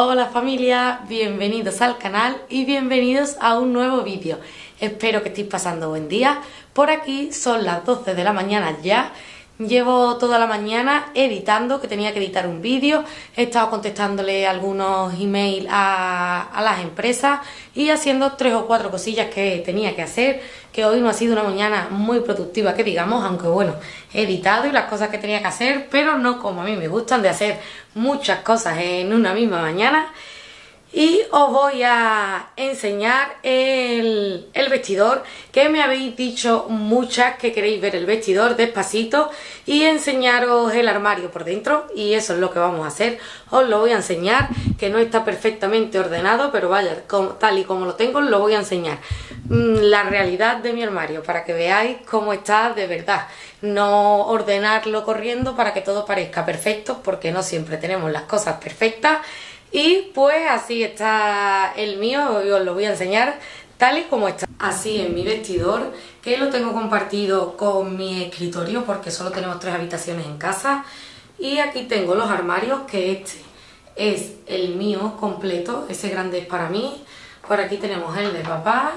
Hola familia, bienvenidos al canal y bienvenidos a un nuevo vídeo. Espero que estéis pasando buen día. Por aquí son las 12 de la mañana ya Llevo toda la mañana editando, que tenía que editar un vídeo, he estado contestándole algunos emails a, las empresas y haciendo tres o cuatro cosillas que tenía que hacer, que hoy no ha sido una mañana muy productiva, que digamos, aunque bueno, he editado y las cosas que tenía que hacer, pero no como a mí me gustan de hacer muchas cosas en una misma mañana y os voy a enseñar el, vestidor que me habéis dicho muchas que queréis ver el vestidor despacito y enseñaros el armario por dentro y eso es lo que vamos a hacer. Os lo voy a enseñar que no está perfectamente ordenado pero vaya tal y como lo tengo lo voy a enseñar. Mm, la realidad de mi armario para que veáis cómo está de verdad. No ordenarlo corriendo para que todo parezca perfecto porque no siempre tenemos las cosas perfectas y pues así está el mío, os lo voy a enseñar tal y como está. Así en mi vestidor, que lo tengo compartido con mi escritorio porque solo tenemos tres habitaciones en casa. Y aquí tengo los armarios, que este es el mío completo, ese grande es para mí. Por aquí tenemos el de papá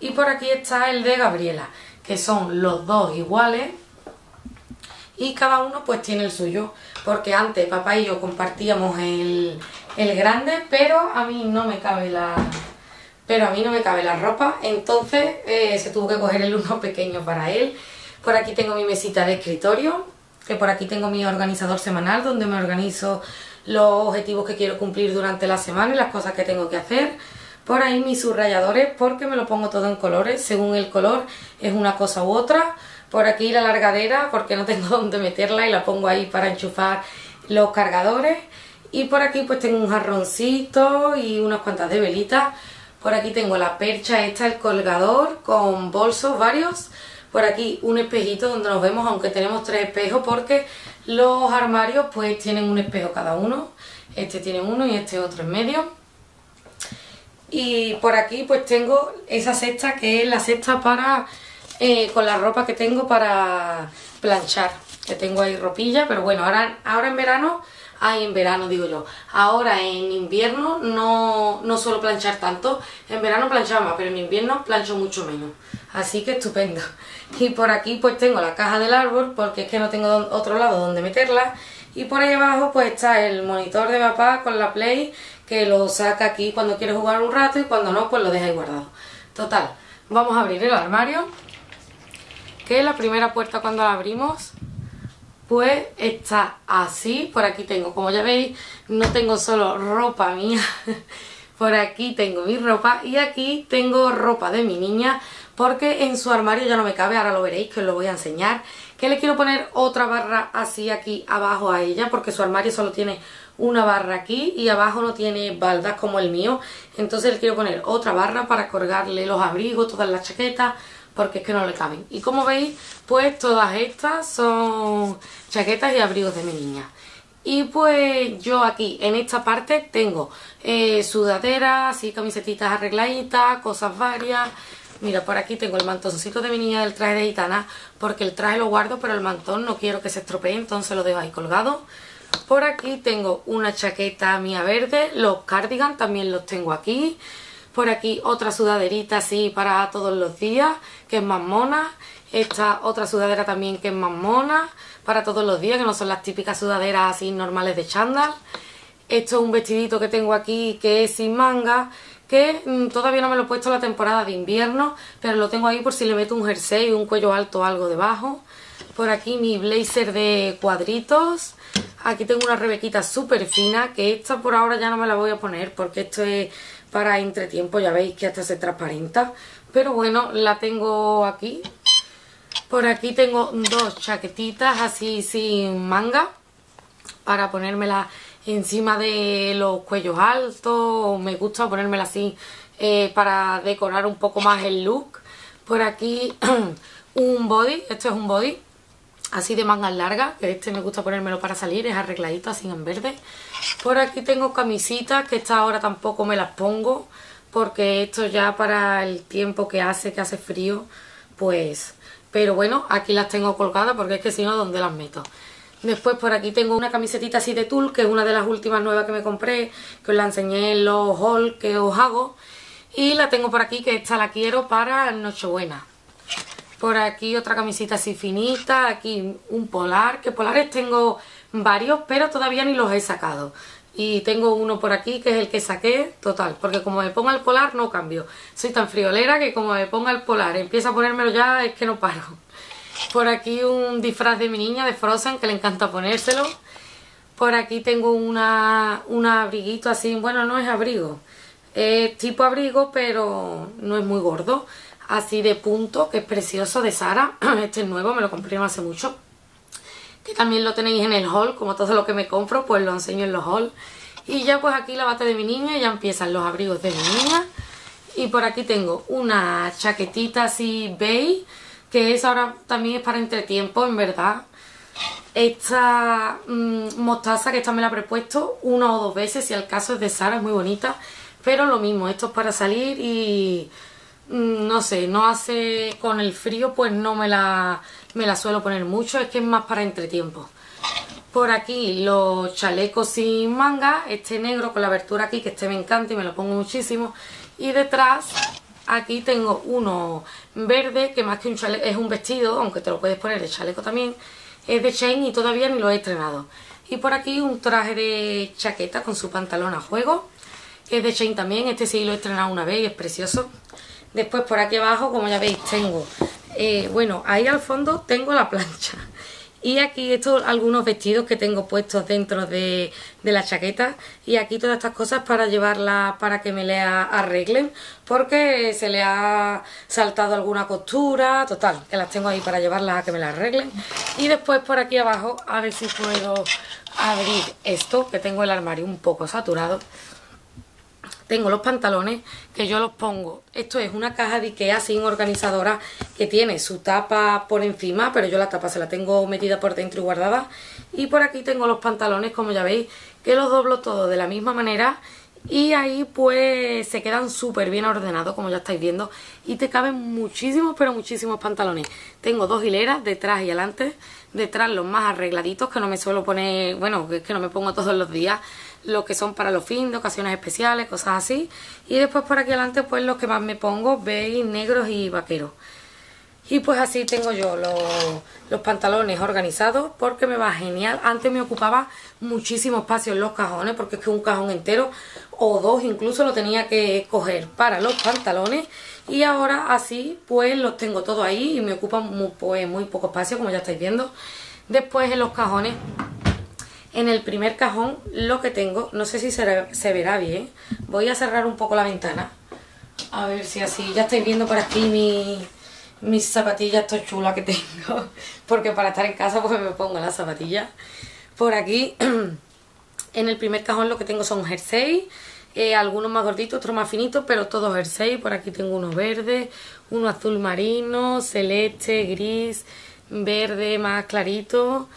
y por aquí está el de Gabriela, que son los dos iguales y cada uno pues tiene el suyo, porque antes papá y yo compartíamos el, el grande, pero a mí no me cabe la pero a mí no me cabe la ropa, entonces eh, se tuvo que coger el uno pequeño para él. Por aquí tengo mi mesita de escritorio, que por aquí tengo mi organizador semanal donde me organizo los objetivos que quiero cumplir durante la semana y las cosas que tengo que hacer. Por ahí mis subrayadores porque me lo pongo todo en colores, según el color es una cosa u otra. Por aquí la largadera porque no tengo dónde meterla y la pongo ahí para enchufar los cargadores. Y por aquí pues tengo un jarroncito y unas cuantas de velitas. Por aquí tengo la percha esta, el colgador con bolsos varios. Por aquí un espejito donde nos vemos, aunque tenemos tres espejos, porque los armarios pues tienen un espejo cada uno. Este tiene uno y este otro en medio. Y por aquí pues tengo esa cesta que es la cesta para eh, con la ropa que tengo para planchar. Que tengo ahí ropilla, pero bueno, ahora, ahora en verano Ay, en verano digo yo. Ahora en invierno no, no suelo planchar tanto. En verano planchaba más, pero en invierno plancho mucho menos. Así que estupendo. Y por aquí pues tengo la caja del árbol porque es que no tengo otro lado donde meterla. Y por ahí abajo pues está el monitor de papá con la Play que lo saca aquí cuando quiere jugar un rato y cuando no pues lo deja ahí guardado. Total, vamos a abrir el armario. Que la primera puerta cuando la abrimos pues está así, por aquí tengo, como ya veis, no tengo solo ropa mía, por aquí tengo mi ropa y aquí tengo ropa de mi niña porque en su armario ya no me cabe, ahora lo veréis que os lo voy a enseñar, que le quiero poner otra barra así aquí abajo a ella porque su armario solo tiene una barra aquí y abajo no tiene baldas como el mío, entonces le quiero poner otra barra para colgarle los abrigos, todas las chaquetas, porque es que no le caben. Y como veis, pues todas estas son chaquetas y abrigos de mi niña. Y pues yo aquí en esta parte tengo eh, sudaderas y camisetitas arregladitas, cosas varias. Mira, por aquí tengo el mantoncito de mi niña del traje de gitana, porque el traje lo guardo, pero el mantón no quiero que se estropee, entonces lo dejo ahí colgado. Por aquí tengo una chaqueta mía verde, los cardigan también los tengo aquí. Por aquí otra sudaderita así para todos los días, que es más mona. Esta otra sudadera también que es más mona, para todos los días, que no son las típicas sudaderas así normales de chándal. Esto es un vestidito que tengo aquí que es sin manga, que mm, todavía no me lo he puesto la temporada de invierno, pero lo tengo ahí por si le meto un jersey, un cuello alto o algo debajo. Por aquí mi blazer de cuadritos. Aquí tengo una rebequita súper fina, que esta por ahora ya no me la voy a poner porque esto es para entretiempo, ya veis que hasta se transparenta. Pero bueno, la tengo aquí. Por aquí tengo dos chaquetitas así sin manga para ponérmela encima de los cuellos altos. Me gusta ponérmela así eh, para decorar un poco más el look. Por aquí un body, esto es un body así de mangas largas, que este me gusta ponérmelo para salir, es arregladito así en verde. Por aquí tengo camisitas, que esta ahora tampoco me las pongo, porque esto ya para el tiempo que hace, que hace frío, pues... Pero bueno, aquí las tengo colgadas porque es que si no, ¿dónde las meto? Después por aquí tengo una camisetita así de tul, que es una de las últimas nuevas que me compré, que os la enseñé en los hauls que os hago. Y la tengo por aquí, que esta la quiero para Nochebuena. Por aquí otra camisita así finita, aquí un polar, que polares tengo varios, pero todavía ni los he sacado. Y tengo uno por aquí que es el que saqué, total, porque como me ponga el polar no cambio. Soy tan friolera que como me ponga el polar, empieza a ponérmelo ya, es que no paro. Por aquí un disfraz de mi niña de Frozen que le encanta ponérselo. Por aquí tengo una, un abriguito así, bueno, no es abrigo, es tipo abrigo, pero no es muy gordo. Así de punto, que es precioso, de Sara. Este es nuevo, me lo compré hace mucho. Que también lo tenéis en el haul, como todo lo que me compro, pues lo enseño en los haul. Y ya pues aquí la bata de mi niña, ya empiezan los abrigos de mi niña. Y por aquí tengo una chaquetita así beige que es ahora también es para entretiempo, en verdad. Esta mm, mostaza, que esta me la he prepuesto una o dos veces, si al caso es de Sara, es muy bonita. Pero lo mismo, esto es para salir y no sé, no hace con el frío, pues no me la, me la suelo poner mucho, es que es más para entretiempo. Por aquí los chalecos sin manga, este negro con la abertura aquí, que este me encanta y me lo pongo muchísimo. Y detrás Aquí tengo uno verde, que más que un chaleco, es un vestido, aunque te lo puedes poner de chaleco también. Es de Chain y todavía ni lo he estrenado. Y por aquí un traje de chaqueta con su pantalón a juego. Es de Chain también, este sí lo he estrenado una vez y es precioso. Después por aquí abajo, como ya veis, tengo... Eh, bueno, ahí al fondo tengo la plancha. Y aquí estos algunos vestidos que tengo puestos dentro de, la chaqueta. Y aquí todas estas cosas para llevarlas para que me le arreglen. Porque se le ha saltado alguna costura. Total, que las tengo ahí para llevarlas a que me las arreglen. Y después por aquí abajo, a ver si puedo abrir esto, que tengo el armario un poco saturado tengo los pantalones que yo los pongo. Esto es una caja de Ikea sin organizadora que tiene su tapa por encima, pero yo la tapa se la tengo metida por dentro y guardada. Y por aquí tengo los pantalones, como ya veis, que los doblo todos de la misma manera. Y ahí pues se quedan súper bien ordenados como ya estáis viendo. Y te caben muchísimos pero muchísimos pantalones. Tengo dos hileras detrás y adelante. Detrás los más arregladitos que no me suelo poner bueno que es que no me pongo todos los días lo que son para los fines ocasiones especiales, cosas así. Y después por aquí adelante pues los que más me pongo, veis, negros y vaqueros. Y pues así tengo yo los, los, pantalones organizados porque me va genial. Antes me ocupaba muchísimo espacio en los cajones porque es que un cajón entero o dos incluso lo tenía que coger para los pantalones. Y ahora así pues los tengo todos ahí y me ocupan muy, pues, muy poco espacio como ya estáis viendo. Después en los cajones en el primer cajón lo que tengo, no sé si se, verá bien, voy a cerrar un poco la ventana, a ver si así, ya estáis viendo por aquí mis zapatillas, esto chula que tengo, porque para estar en casa pues me pongo las zapatillas. Por aquí, en el primer cajón lo que tengo son jersey, eh, algunos más gorditos, otros más finitos, pero todos jersey. Por aquí tengo uno verde, uno azul marino, celeste, gris, verde más clarito,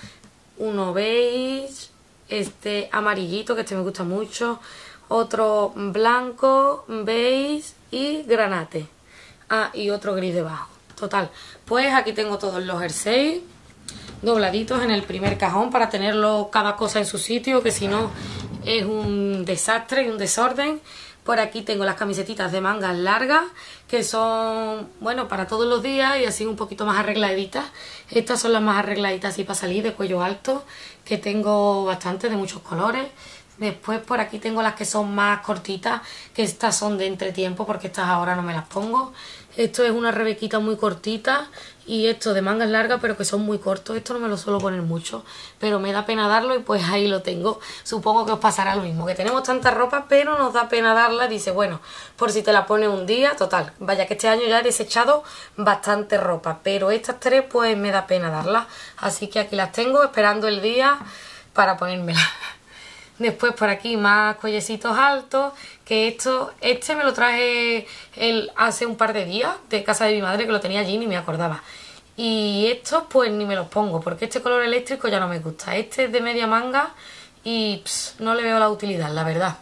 uno beige, este amarillito que este me gusta mucho, otro blanco, beige y granate. Ah, y otro gris debajo. Total, pues aquí tengo todos los jerseys dobladitos en el primer cajón para tenerlo cada cosa en su sitio, que si no es un desastre y un desorden. Por aquí tengo las camisetitas de mangas largas, que son, bueno, para todos los días y así un poquito más arregladitas. Estas son las más arregladitas así para salir, de cuello alto, que tengo bastante de muchos colores. Después por aquí tengo las que son más cortitas, que estas son de entretiempo porque estas ahora no me las pongo. Esto es una rebequita muy cortita y esto de mangas largas pero que son muy cortos. Esto no me lo suelo poner mucho, pero me da pena darlo y pues ahí lo tengo. Supongo que os pasará lo mismo, que tenemos tanta ropa pero nos da pena darla. Dice, bueno, por si te la pones un día, total. Vaya que este año ya he desechado bastante ropa, pero estas tres pues me da pena darlas. Así que aquí las tengo esperando el día para ponérmelas. Después por aquí más cuellecitos altos, que esto, este me lo traje el, hace un par de días de casa de mi madre, que lo tenía allí y ni me acordaba. Y estos pues ni me los pongo, porque este color eléctrico ya no me gusta. Este es de media manga y no le veo la utilidad, la verdad.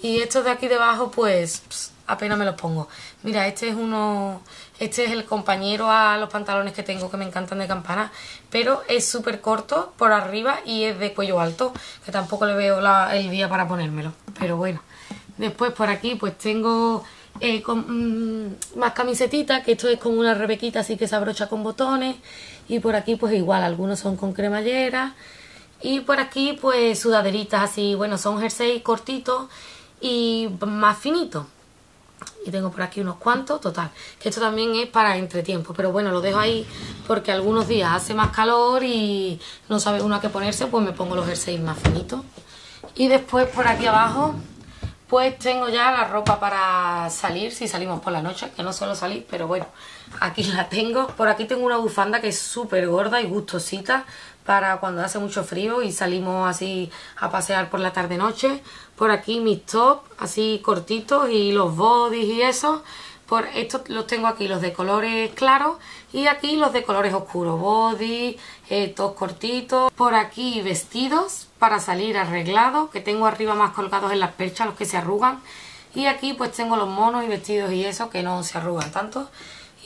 Y estos de aquí debajo, pues apenas me los pongo. Mira, este es uno, este es el compañero a los pantalones que tengo que me encantan de campana, pero es súper corto por arriba y es de cuello alto, que tampoco le veo el día para ponérmelo. Pero bueno, después por aquí pues tengo eh, mm, más camisetitas, que esto es como una rebequita así que se abrocha con botones. Y por aquí pues igual, algunos son con cremallera. Y por aquí pues sudaderitas así, bueno, son jersey cortitos y más finitos. Y tengo por aquí unos cuantos, total. Que esto también es para entretiempo. Pero bueno, lo dejo ahí porque algunos días hace más calor y no sabe uno a qué ponerse, pues me pongo los jerseys más finitos. Y después por aquí abajo pues tengo ya la ropa para salir, si salimos por la noche, que no suelo salir, pero bueno, aquí la tengo. Por aquí tengo una bufanda que es súper gorda y gustosita para cuando hace mucho frío y salimos así a pasear por la tarde-noche. Por aquí mis tops, así cortitos y los bodies y eso. Por estos los tengo aquí, los de colores claros y aquí los de colores oscuros, body, eh, tops cortitos. Por aquí vestidos para salir arreglados, que tengo arriba más colgados en las perchas, los que se arrugan. Y aquí pues tengo los monos y vestidos y eso, que no se arrugan tanto.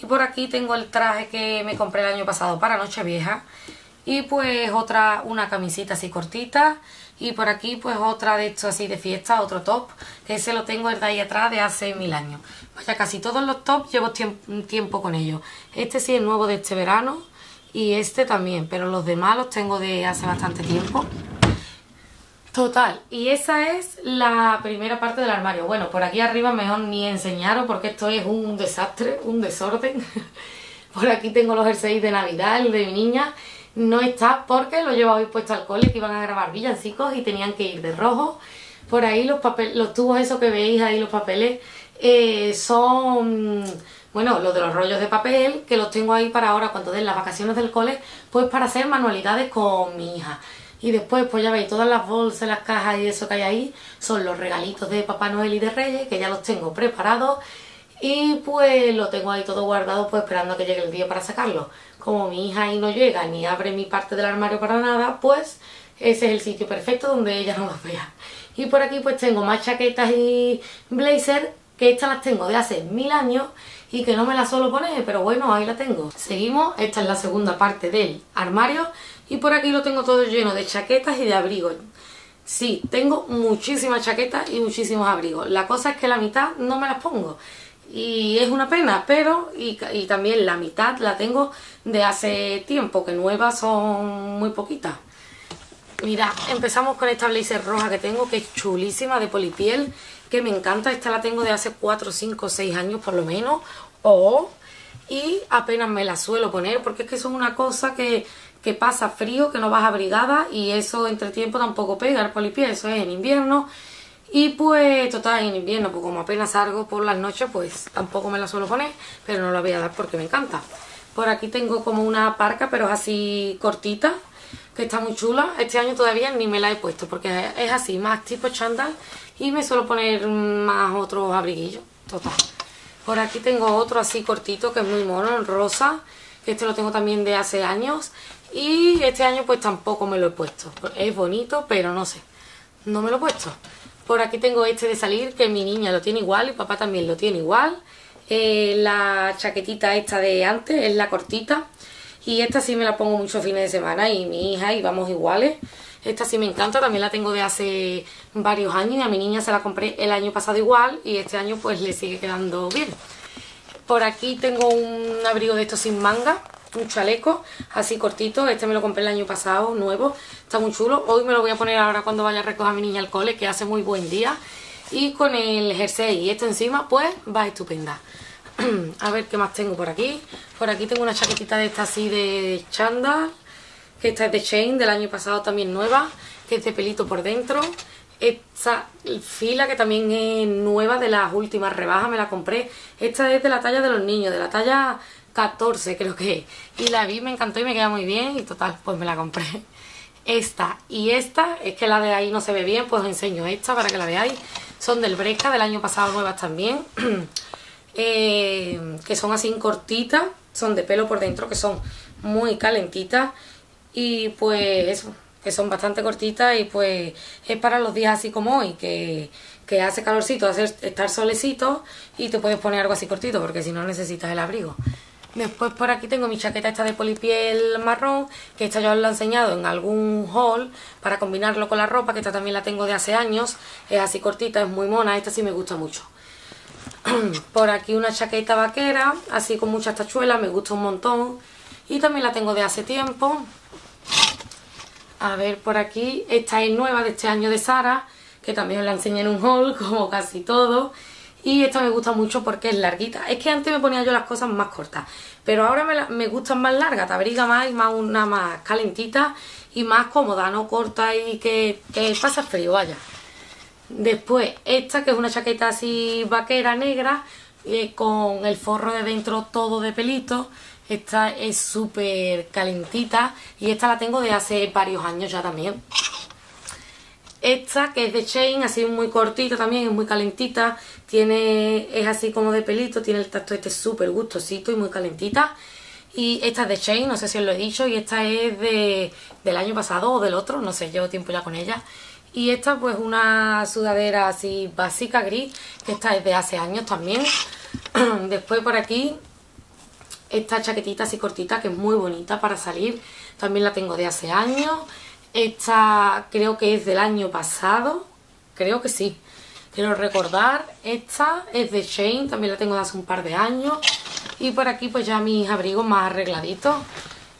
Y por aquí tengo el traje que me compré el año pasado para Nochevieja. Y pues otra, una camisita así cortita. Y por aquí pues otra de estos así de fiesta, otro top. Que ese lo tengo de ahí atrás de hace mil años. Vaya, casi todos los tops llevo tiempo con ellos. Este sí es nuevo de este verano. Y este también, pero los demás los tengo de hace bastante tiempo. Total, y esa es la primera parte del armario. Bueno, por aquí arriba mejor ni enseñaros porque esto es un desastre, un desorden. por aquí tengo los jerseys de Navidad, el de mi niña. No está porque lo llevo hoy puesto al cole que iban a grabar villancicos y tenían que ir de rojo. Por ahí los papeles, los tubos esos que veis ahí, los papeles, eh, son, bueno, los de los rollos de papel, que los tengo ahí para ahora cuando den las vacaciones del cole, pues para hacer manualidades con mi hija. Y después, pues ya veis, todas las bolsas, las cajas y eso que hay ahí son los regalitos de Papá Noel y de Reyes, que ya los tengo preparados. Y pues lo tengo ahí todo guardado, pues esperando a que llegue el día para sacarlo. Como mi hija ahí no llega ni abre mi parte del armario para nada, pues ese es el sitio perfecto donde ella no los vea. Y por aquí pues tengo más chaquetas y blazer, que estas las tengo de hace mil años y que no me las suelo poner, pero bueno, ahí la tengo. Seguimos, esta es la segunda parte del armario y por aquí lo tengo todo lleno de chaquetas y de abrigos. Sí, tengo muchísimas chaquetas y muchísimos abrigos. La cosa es que la mitad no me las pongo. Y es una pena, pero... Y, también la mitad la tengo de hace tiempo, que nuevas son muy poquitas. Mira, empezamos con esta blazer roja que tengo, que es chulísima, de polipiel, que me encanta. Esta la tengo de hace 4, 5, 6 años por lo menos. O... y apenas me la suelo poner, porque es que son una cosa que que pasa frío, que no vas abrigada y eso entre tiempo tampoco pega el polipié, eso es en invierno. Y pues, total, en invierno, pues como apenas salgo por las noches, pues tampoco me la suelo poner, pero no la voy a dar porque me encanta. Por aquí tengo como una parca, pero es así cortita, que está muy chula. Este año todavía ni me la he puesto porque es así, más tipo chándal y me suelo poner más otros abriguillos, total. Por aquí tengo otro así cortito que es muy mono, en rosa, que este lo tengo también de hace años y este año pues tampoco me lo he puesto. Es bonito, pero no sé. No me lo he puesto. Por aquí tengo este de salir, que mi niña lo tiene igual y papá también lo tiene igual. Eh, la chaquetita esta de antes es la cortita. Y esta sí me la pongo muchos fines de semana y mi hija y vamos iguales. Esta sí me encanta, también la tengo de hace varios años y a mi niña se la compré el año pasado igual y este año pues le sigue quedando bien. Por aquí tengo un abrigo de estos sin manga, un chaleco así cortito, este me lo compré el año pasado, nuevo, está muy chulo, hoy me lo voy a poner ahora cuando vaya a recoger a mi niña al cole, que hace muy buen día, y con el jersey y esto encima, pues va estupenda. A ver qué más tengo por aquí, por aquí tengo una chaquetita de esta así de chándal, que esta es de Chain, del año pasado también nueva, que es de pelito por dentro, esta fila que también es nueva de las últimas rebajas, me la compré. Esta es de la talla de los niños, de la talla 14 creo que Y la vi, me encantó y me queda muy bien y total, pues me la compré. Esta y esta, es que la de ahí no se ve bien, pues os enseño esta para que la veáis. Son del Bresca, del año pasado nuevas también. Eh, que son así cortitas, son de pelo por dentro, que son muy calentitas. Y pues eso, que son bastante cortitas y pues es para los días así como hoy, que, que hace calorcito, hace estar solecito y te puedes poner algo así cortito porque si no necesitas el abrigo. Después por aquí tengo mi chaqueta esta de polipiel marrón, que esta ya os la he enseñado en algún haul para combinarlo con la ropa, que esta también la tengo de hace años, es así cortita, es muy mona, esta sí me gusta mucho. por aquí una chaqueta vaquera, así con muchas tachuelas, me gusta un montón. Y también la tengo de hace tiempo. A ver, por aquí, esta es nueva de este año de Sara, que también la enseñé en un haul, como casi todo. Y esta me gusta mucho porque es larguita. Es que antes me ponía yo las cosas más cortas, pero ahora me, me gustan más largas, te abriga más y más una más calentita y más cómoda, no corta y que, que pasa frío, vaya. Después, esta que es una chaqueta así vaquera negra, eh, con el forro de dentro todo de pelito. Esta es súper calentita y esta la tengo de hace varios años ya también. Esta que es de Shane, así muy cortita también, es muy calentita. Tiene, es así como de pelito, tiene el tacto este súper gustosito y muy calentita. Y esta es de Shane, no sé si os lo he dicho, y esta es de, del año pasado o del otro, no sé, llevo tiempo ya con ella. Y esta pues una sudadera así básica gris, que esta es de hace años también. Después por aquí esta chaquetita así cortita que es muy bonita para salir, también la tengo de hace años. Esta creo que es del año pasado, creo que sí. Quiero recordar, esta es de Shane, también la tengo de hace un par de años. Y por aquí pues ya mis abrigos más arregladitos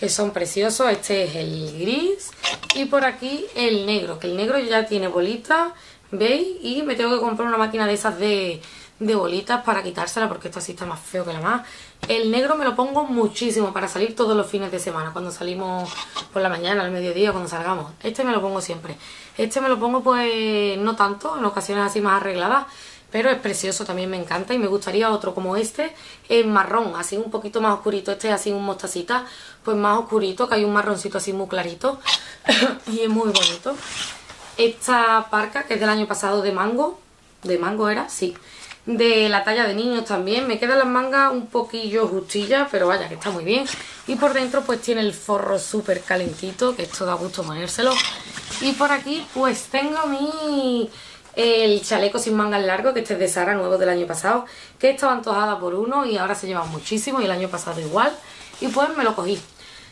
que son preciosos. Este es el gris y por aquí el negro, que el negro ya tiene bolitas, ¿veis? Y me tengo que comprar una máquina de esas de, de bolitas para quitársela porque esto así está más feo que la más. El negro me lo pongo muchísimo para salir todos los fines de semana, cuando salimos por la mañana, al mediodía, cuando salgamos. Este me lo pongo siempre. Este me lo pongo pues no tanto, en ocasiones así más arregladas, pero es precioso, también me encanta y me gustaría otro como este, en marrón, así un poquito más oscurito, este es así un mostacita, pues más oscurito, que hay un marroncito así muy clarito y es muy bonito. Esta parca, que es del año pasado de mango, de mango era, sí, de la talla de niños también, me quedan las mangas un poquillo justillas, pero vaya que está muy bien. Y por dentro pues tiene el forro súper calentito, que esto da gusto ponérselo. Y por aquí pues tengo mi el chaleco sin mangas largo, que este es de Sara, nuevo del año pasado, que estaba antojada por uno y ahora se lleva muchísimo y el año pasado igual. Y pues me lo cogí.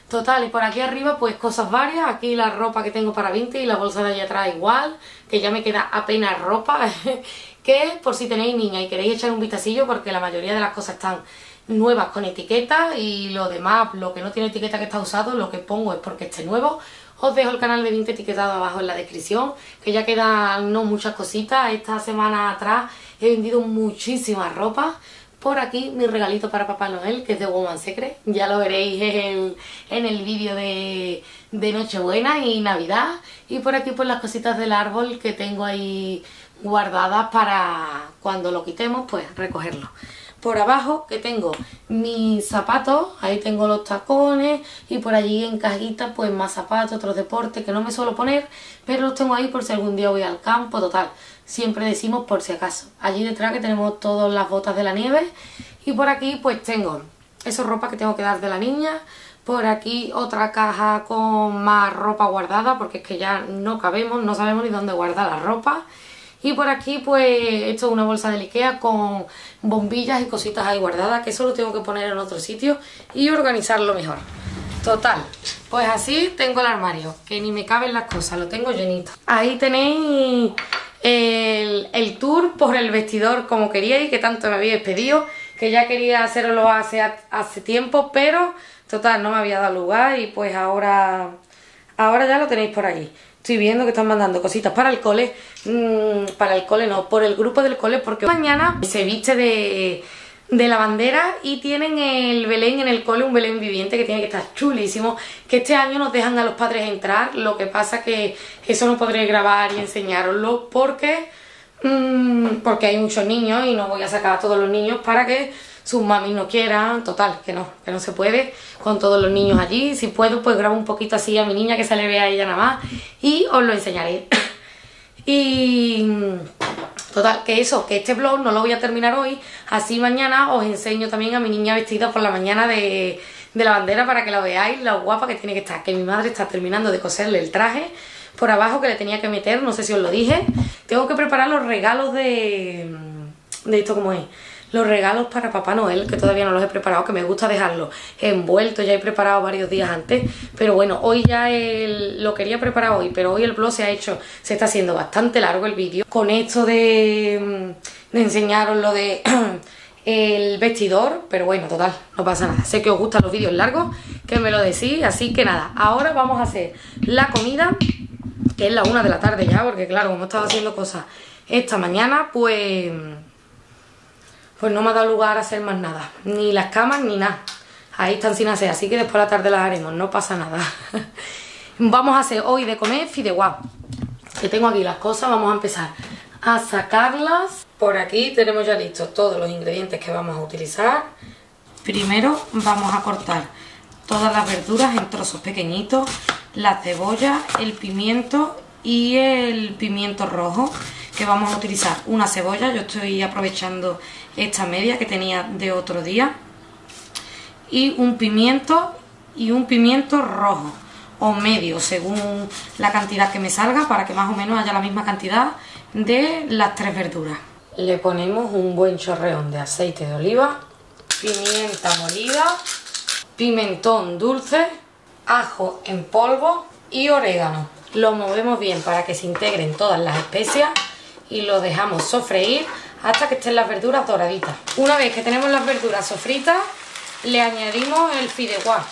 Total, y por aquí arriba pues cosas varias, aquí la ropa que tengo para 20 y la bolsa de allá atrás igual, que ya me queda apenas ropa, que por si tenéis niña y queréis echar un vistacillo porque la mayoría de las cosas están nuevas con etiqueta y lo demás, lo que no tiene etiqueta que está usado, lo que pongo es porque esté nuevo os dejo el canal de 20 etiquetado abajo en la descripción, que ya quedan no muchas cositas. Esta semana atrás he vendido muchísimas ropas. Por aquí mi regalito para Papá Noel, que es de Woman Secret. Ya lo veréis en el, vídeo de, de Nochebuena y Navidad. Y por aquí pues las cositas del árbol que tengo ahí guardadas para cuando lo quitemos, pues recogerlo por abajo que tengo mis zapatos, ahí tengo los tacones y por allí en cajita pues más zapatos, otros deportes que no me suelo poner, pero los tengo ahí por si algún día voy al campo, total, siempre decimos por si acaso. Allí detrás que tenemos todas las botas de la nieve y por aquí pues tengo esa ropa que tengo que dar de la niña, por aquí otra caja con más ropa guardada porque es que ya no cabemos, no sabemos ni dónde guardar la ropa y por aquí pues esto es una bolsa de Ikea con bombillas y cositas ahí guardadas que eso lo tengo que poner en otro sitio y organizarlo mejor. Total, pues así tengo el armario, que ni me caben las cosas, lo tengo llenito. Ahí tenéis el, tour por el vestidor como queríais, que tanto me habíais pedido, que ya quería hacerlo hace, hace tiempo, pero total, no me había dado lugar y pues ahora, ahora ya lo tenéis por ahí. Estoy viendo que están mandando cositas para el cole, mm, para el cole no, por el grupo del cole, porque mañana se viste de, de la bandera y tienen el Belén en el cole, un Belén viviente que tiene que estar chulísimo, que este año nos dejan a los padres entrar, lo que pasa que eso no podré grabar y enseñaroslo porque, mm, porque hay muchos niños y no voy a sacar a todos los niños para que sus mamis no quieran, total, que no, que no se puede con todos los niños allí. Si puedo, pues grabo un poquito así a mi niña que se le vea a ella nada más y os lo enseñaré. y total, que eso, que este vlog no lo voy a terminar hoy, así mañana os enseño también a mi niña vestida por la mañana de, de la bandera para que la veáis, la guapa que tiene que estar, que mi madre está terminando de coserle el traje por abajo que le tenía que meter, no sé si os lo dije. Tengo que preparar los regalos de... de esto como es los regalos para Papá Noel, que todavía no los he preparado, que me gusta dejarlos envueltos, ya he preparado varios días antes, pero bueno, hoy ya lo quería preparar hoy, pero hoy el blog se ha hecho, se está haciendo bastante largo el vídeo, con esto de, de enseñaros lo de el vestidor, pero bueno, total, no pasa nada, sé que os gustan los vídeos largos, que me lo decís, así que nada, ahora vamos a hacer la comida, que es la una de la tarde ya, porque claro, como he estado haciendo cosas esta mañana, pues pues no me ha dado lugar a hacer más nada. Ni las camas ni nada. Ahí están sin hacer, así que después la tarde las haremos, no pasa nada. vamos a hacer hoy de comer fideuá. Que tengo aquí las cosas, vamos a empezar a sacarlas. Por aquí tenemos ya listos todos los ingredientes que vamos a utilizar. Primero vamos a cortar todas las verduras en trozos pequeñitos, la cebolla, el pimiento y el pimiento rojo que vamos a utilizar una cebolla, yo estoy aprovechando esta media que tenía de otro día y un pimiento y un pimiento rojo o medio según la cantidad que me salga para que más o menos haya la misma cantidad de las tres verduras. Le ponemos un buen chorreón de aceite de oliva, pimienta molida, pimentón dulce, ajo en polvo y orégano. Lo movemos bien para que se integren todas las especias y lo dejamos sofreír hasta que estén las verduras doraditas. Una vez que tenemos las verduras sofritas, le añadimos el fideuá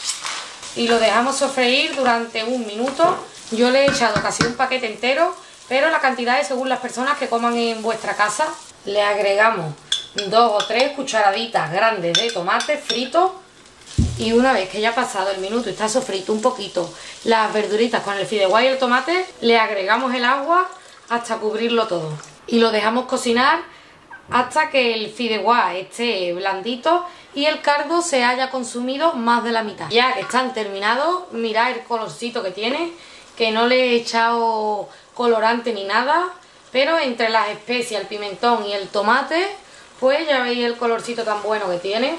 y lo dejamos sofreír durante un minuto. Yo le he echado casi un paquete entero, pero la cantidad es según las personas que coman en vuestra casa. Le agregamos dos o tres cucharaditas grandes de tomate frito y una vez que ya ha pasado el minuto y está sofrito un poquito las verduritas con el fideuá y el tomate, le agregamos el agua hasta cubrirlo todo. Y lo dejamos cocinar hasta que el fideuá esté blandito y el cardo se haya consumido más de la mitad. Ya que están terminados, mirad el colorcito que tiene, que no le he echado colorante ni nada, pero entre las especias, el pimentón y el tomate, pues ya veis el colorcito tan bueno que tiene.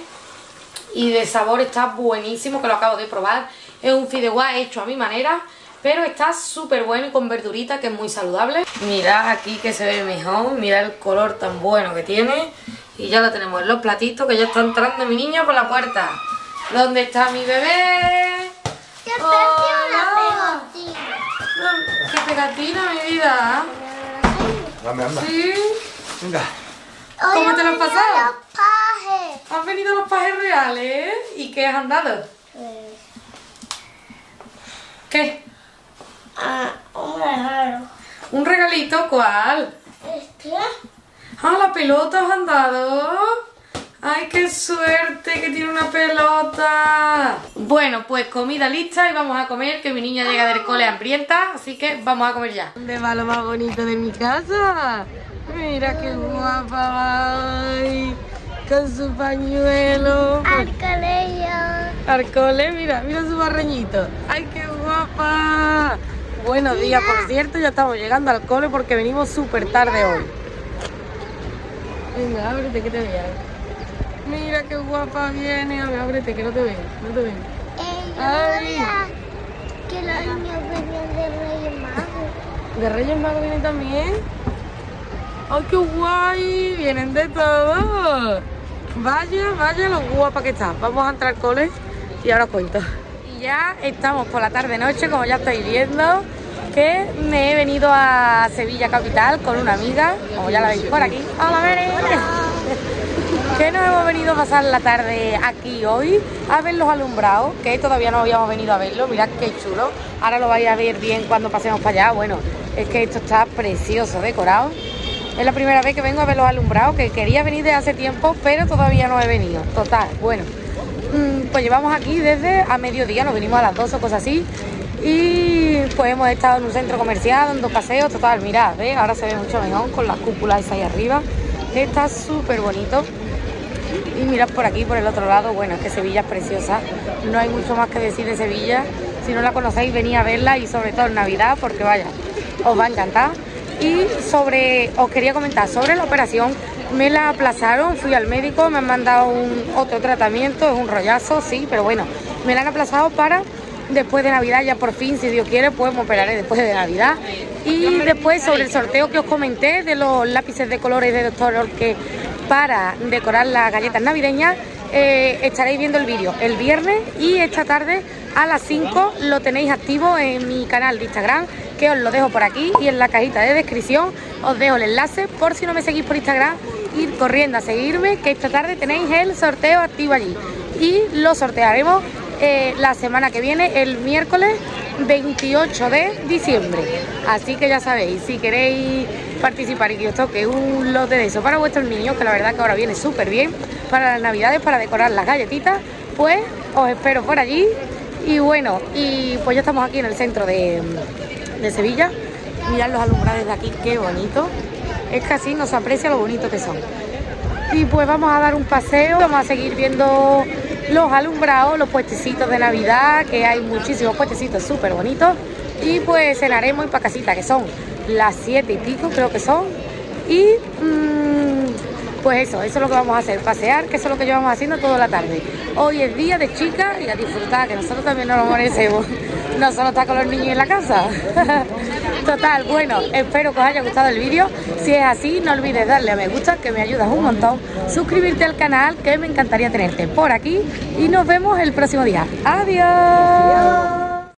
Y de sabor está buenísimo, que lo acabo de probar. Es un fideuá hecho a mi manera, pero está súper bueno y con verdurita que es muy saludable. Mirad aquí que se ve mejor, mirad el color tan bueno que tiene. Y ya lo tenemos en los platitos que ya está entrando mi niño por la puerta. ¿Dónde está mi bebé? ¡Qué pegatina! ¡Qué pegatina, mi vida! Dame, anda. ¿Sí? Venga. ¿Cómo te lo has pasado? Los pajes. ¿Han venido los pajes reales? ¿Y qué has andado? Eh, ¿Qué? Ah, un regalo. ¿Un regalito? ¿Cuál? Este. ¡Ah, la pelota os han dado! ¡Ay, qué suerte que tiene una pelota! Bueno, pues comida lista y vamos a comer, que mi niña llega del cole hambrienta, así que vamos a comer ya. ¿Dónde va lo más bonito de mi casa? Mira qué guapa va ay, con su pañuelo. Al colegio. Al cole, mira, mira su barreñito. ¡Ay, qué guapa! Buenos días, por cierto, ya estamos llegando al cole porque venimos súper tarde hoy. Venga, ábrete que te vean. Mira qué guapa viene. A ver, ábrete que no te ven, no te ven. Eh, Ay. que los niños venían de Reyes Magos. ¿De Reyes Magos vienen también? ¡Ay, qué guay! Vienen de todo. Vaya, vaya lo guapa que está. Vamos a entrar al cole y ahora cuento. Ya estamos por la tarde-noche, como ya estáis viendo, que me he venido a Sevilla Capital con una amiga, como ya la veis por aquí. ¡Hola, Bere! que nos hemos venido a pasar la tarde aquí hoy a ver los alumbrados, que todavía no habíamos venido a verlo, mirad qué chulo. Ahora lo vais a ver bien cuando pasemos para allá. Bueno, es que esto está precioso, decorado. Es la primera vez que vengo a ver los alumbrados, que quería venir desde hace tiempo, pero todavía no he venido. Total, bueno. Mm, Pues llevamos aquí desde a mediodía, nos venimos a las 12 o cosas así. Y pues hemos estado en un centro comercial dando paseos, total, mirad. Ahora se ve mucho mejor con las cúpulas ahí arriba. Está súper bonito. Y mirad por aquí, por el otro lado, bueno, es que Sevilla es preciosa. No hay mucho más que decir de Sevilla. Si no la conocéis, venid a verla y sobre todo en Navidad, porque vaya, os va a encantar. Y sobre, os quería comentar sobre la operación, me la aplazaron, fui al médico, me han mandado un otro tratamiento, es un rollazo, sí, pero bueno, me la han aplazado para después de Navidad, ya por fin, si Dios quiere, pues me operaré después de Navidad. Y después sobre el sorteo que os comenté de los lápices de colores de Doctor Orque para decorar las galletas navideñas, eh, estaréis viendo el vídeo el viernes y esta tarde a las 5 lo tenéis activo en mi canal de Instagram, que os lo dejo por aquí y en la cajita de descripción os dejo el enlace por si no me seguís por Instagram, ir corriendo a seguirme, que esta tarde tenéis el sorteo activo allí. Y lo sortearemos eh, la semana que viene, el miércoles 28 de diciembre. Así que ya sabéis, si queréis participar y que os toque un lote de eso para vuestros niños, que la verdad que ahora viene súper bien, para las navidades, para decorar las galletitas, pues os espero por allí. Y bueno, y pues ya estamos aquí en el centro de, de Sevilla. Mirad los alumbrados de aquí, qué bonito. Es que así nos aprecia lo bonito que son. Y pues vamos a dar un paseo, vamos a seguir viendo los alumbrados, los puestecitos de Navidad, que hay muchísimos puestecitos súper bonitos. Y pues cenaremos en Pacasita, que son las siete y pico, creo que son. Y mm, pues eso, eso es lo que vamos a hacer, pasear, que eso es lo que llevamos haciendo toda la tarde. Hoy es día de chica y a disfrutar, que nosotros también nos lo merecemos. No solo estar con los niños en la casa. Total, bueno, espero que os haya gustado el vídeo. Si es así, no olvides darle a me gusta, que me ayudas un montón. Suscribirte al canal, que me encantaría tenerte por aquí. Y nos vemos el próximo día. Adiós.